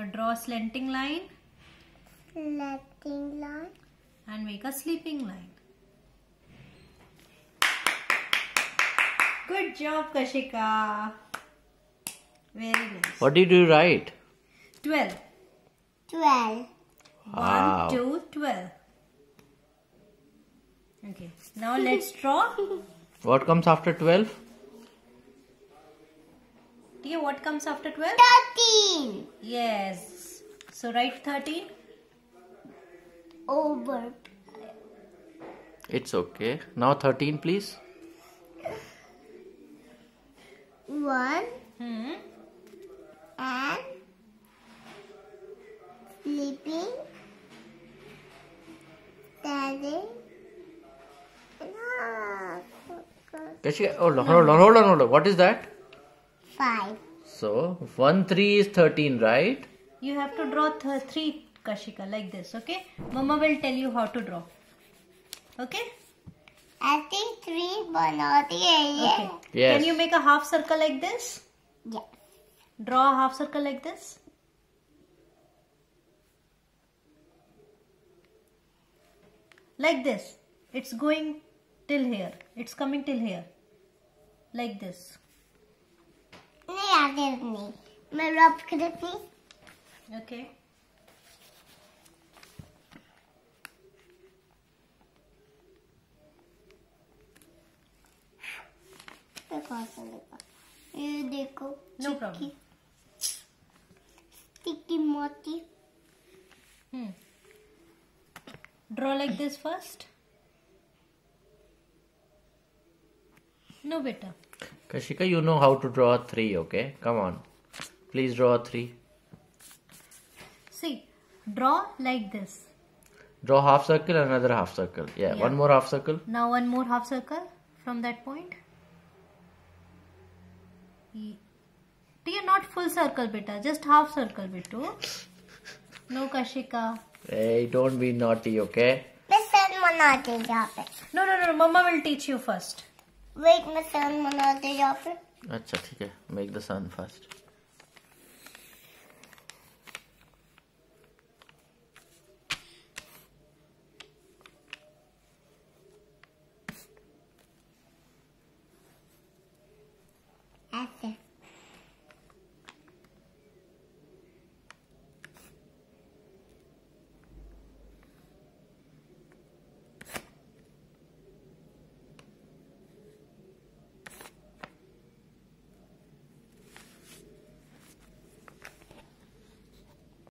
Now draw a slanting line Letting line. and make a sleeping line. Good job, Kashika. Very nice. What did you write? 12. 12. Wow. 1, 2, 12. Okay. Now let's draw. What comes after 12? Dear, what comes after 12? 13. Yes. So write 13. Over. It's okay. Now 13, please. 1 Hmm. and sleeping. Standing. Ah, Kashika, hold on, hold on, hold on, hold on. What is that? 5. So, 1, 3 is 13, right? You have to draw th- 3 Kashika like this, okay? Mama will tell you how to draw. Okay? I think 3 banati hai ye. Okay. Yes. Can you make a half circle like this? Yeah. Draw a half circle like this. Like this. It's going till here. It's coming till here. Like this. नहीं आते नहीं मैं रब करती okay ये देखो no problem sticky motif. Hmm. Draw like this first. No, better. Kashika, you know how to draw a 3, okay? Come on. Please draw a 3. See, draw like this. Draw half circle, another half circle. Yeah, yeah, one more half circle. Now one more half circle from that point. Dear, not full circle, beta. Just half circle, beta. No, Kashika. Hey, don't be naughty, okay? Miss, I'm naughty. No, no, no. Mama will teach you first. Wait मैं सन मनाते यहाँ पे अच्छा ठीक है। Make the sun first